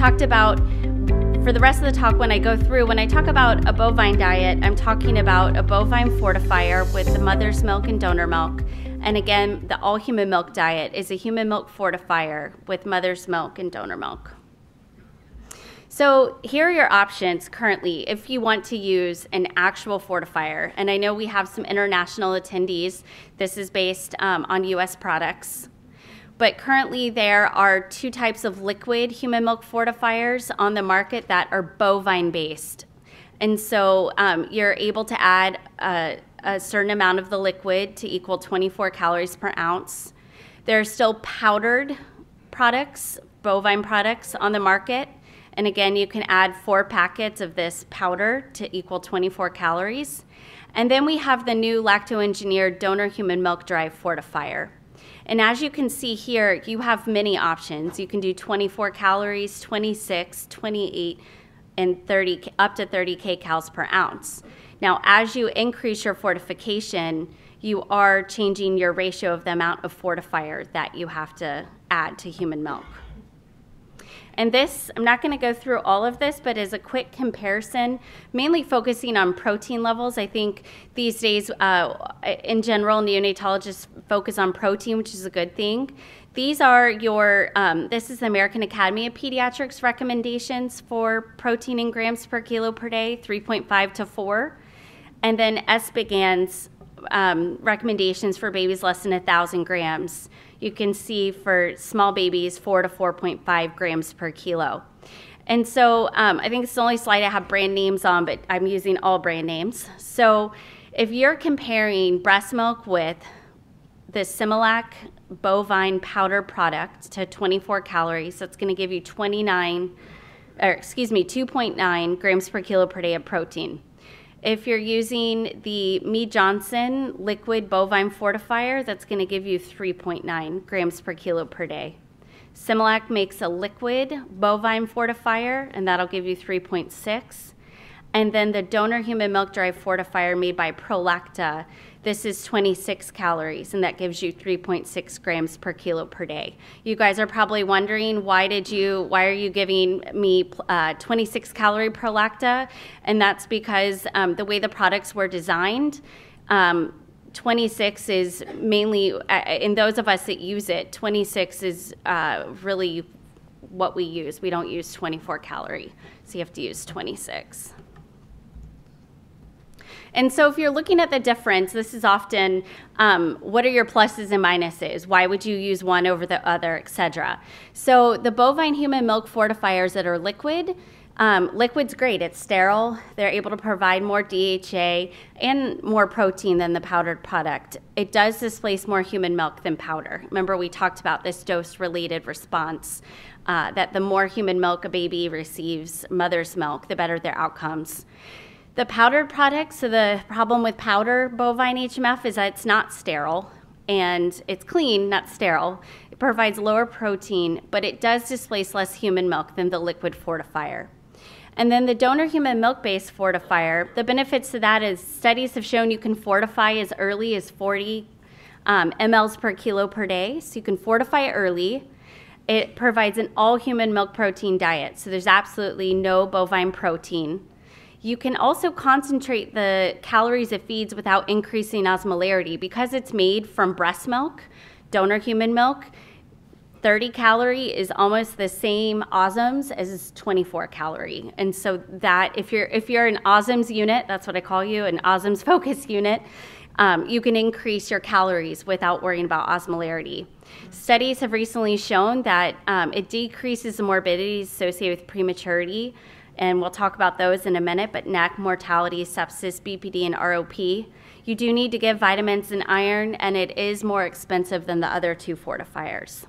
talked about for the rest of the talk, when I go through, when I talk about a bovine diet, I'm talking about a bovine fortifier with the mother's milk and donor milk. And again, the all human milk diet is a human milk fortifier with mother's milk and donor milk. So here are your options currently if you want to use an actual fortifier. And I know we have some international attendees. This is based um, on US products. But currently, there are two types of liquid human milk fortifiers on the market that are bovine based. And so um, you're able to add a, a certain amount of the liquid to equal 24 calories per ounce. There are still powdered products, bovine products on the market. And again, you can add four packets of this powder to equal 24 calories. And then we have the new lacto engineered donor human milk derived fortifier. And as you can see here, you have many options. You can do 24 calories, 26, 28, and 30, up to 30 kcals per ounce. Now, as you increase your fortification, you are changing your ratio of the amount of fortifier that you have to add to human milk. And this, I'm not going to go through all of this, but as a quick comparison, mainly focusing on protein levels. I think these days, uh, in general, neonatologists focus on protein, which is a good thing. These are your, um, this is the American Academy of Pediatrics recommendations for protein in grams per kilo per day, 3.5 to 4. And then ESPGHAN's um, recommendations for babies less than 1,000 grams you can see for small babies, 4 to 4.5 grams per kilo. And so um, I think it's the only slide I have brand names on, but I'm using all brand names. So if you're comparing breast milk with the Similac bovine powder product to 24 calories, that's going to give you 29, or excuse me, 2.9 grams per kilo per day of protein. If you're using the Mead Johnson liquid bovine fortifier, that's going to give you 3.9 grams per kilo per day. Similac makes a liquid bovine fortifier, and that'll give you 3.6. And then the donor human milk derived fortifier made by Prolacta this is 26 calories, and that gives you 3.6 grams per kilo per day. You guys are probably wondering why did you, why are you giving me uh, 26 calorie Prolacta? And that's because um, the way the products were designed. Um, 26 is mainly uh, in those of us that use it 26 is uh, really what we use we don't use 24 calorie so you have to use 26 and so, if you're looking at the difference, this is often um, what are your pluses and minuses? Why would you use one over the other, etc. So, the bovine human milk fortifiers that are liquid, um, liquid's great. It's sterile. They're able to provide more DHA and more protein than the powdered product. It does displace more human milk than powder. Remember, we talked about this dose related response uh, that the more human milk a baby receives, mother's milk, the better their outcomes. The powdered product, so the problem with powder bovine HMF is that it's not sterile and it's clean, not sterile. It provides lower protein, but it does displace less human milk than the liquid fortifier. And then the donor human milk based fortifier, the benefits to that is studies have shown you can fortify as early as 40 um, mLs per kilo per day. So you can fortify early. It provides an all human milk protein diet. So there's absolutely no bovine protein. You can also concentrate the calories it feeds without increasing osmolarity because it's made from breast milk, donor human milk. 30 calorie is almost the same osms as 24 calorie. And so that if you're if you're an osms unit, that's what I call you, an osms focus unit, um, you can increase your calories without worrying about osmolarity. Studies have recently shown that um, it decreases the morbidity associated with prematurity and we'll talk about those in a minute, but NEC mortality, sepsis, BPD, and ROP. You do need to give vitamins and iron, and it is more expensive than the other two fortifiers.